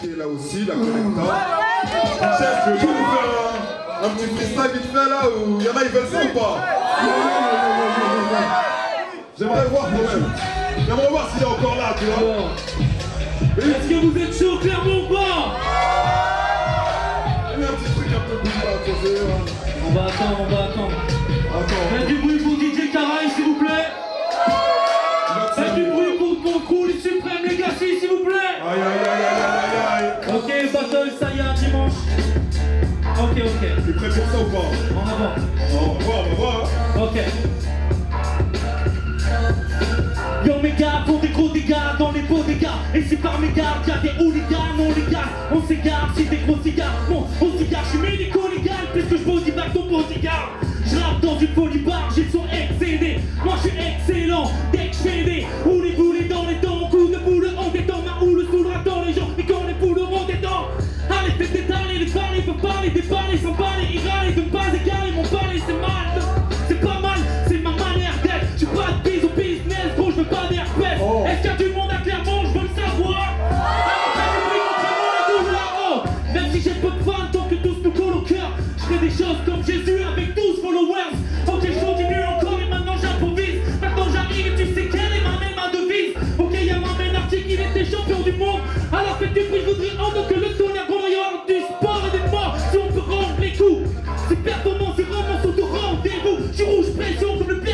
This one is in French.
qui est là aussi, la collecta. Chef, veux pas nous faire un, un petit freestyle vite fait là où il y en a ils veulent ça ou pas? J'aimerais voir quand même. J'aimerais voir s'il est encore là, tu vois. Est-ce que vous êtes chaud, clairement ou pas? Un petit truc un peu plus hein. On va attendre, on va attendre. Ok, ok. T'es prêt pour ça ou pas En avant. On va voir, on va voir. Ok. Yo mes gars font des gros dégâts dans les beaux dégâts Et c'est par mes gardes y'a des hooligans, non les gars On s'égare, c'est des gros cigares Bon, au cigare, je suis médico-légal Puisque je body back ton beau cigare Je rappe dans une folie bar, j'ai parler, déballer, sans il râle, de ne pas égaler mon palais, c'est mal, c'est pas mal, c'est ma manière d'être, je suis pas de bise au business, gros, je veux pas d'herpès, Oh. est-ce qu'il y a du monde à Clermont, je veux le savoir, même si j'ai peu de fans, tant que tous nous collent au cœur, je ferai des choses comme Jésus avec 12 followers, ok, je continue encore et maintenant j'improvise, maintenant j'arrive et tu sais quelle est ma main, ma devise, ok, y'a ma main article, il était champion du monde, alors faites du bruit, je voudrais entendre que le tour song from the